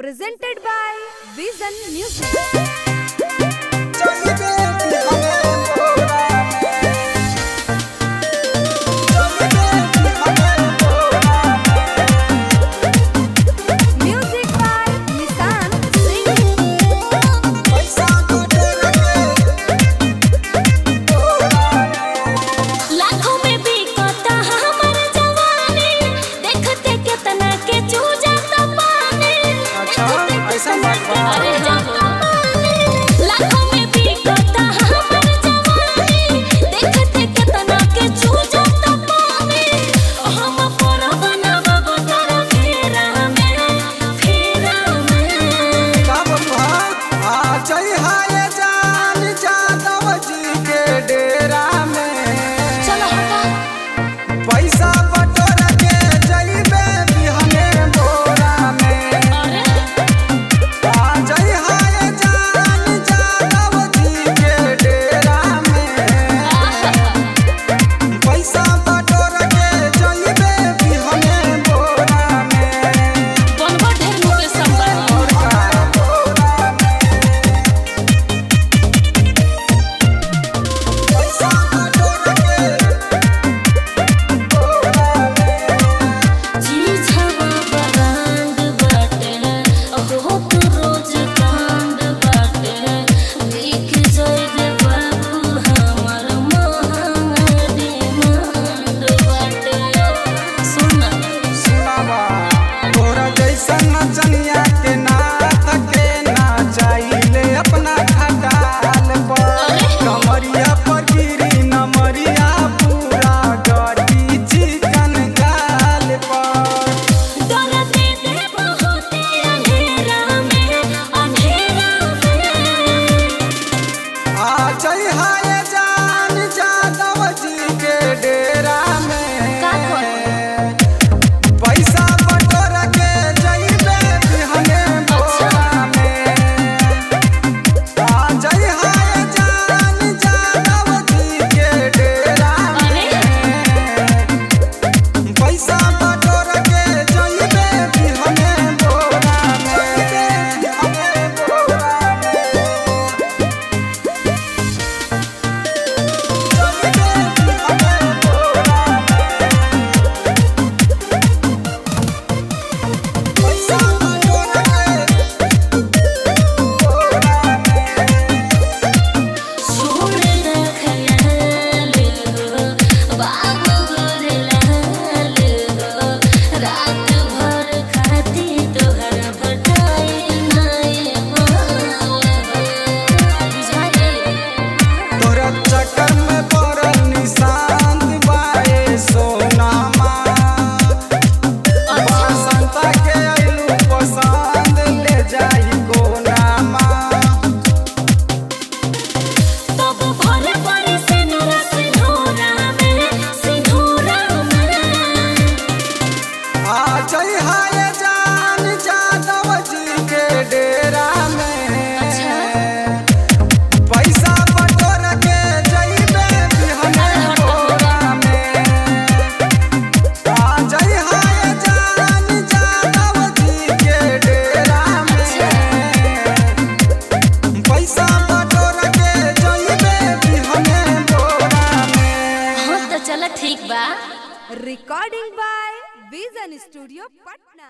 presented by Vision Music. is a bad one. Rewa recording by Vision Studio Patna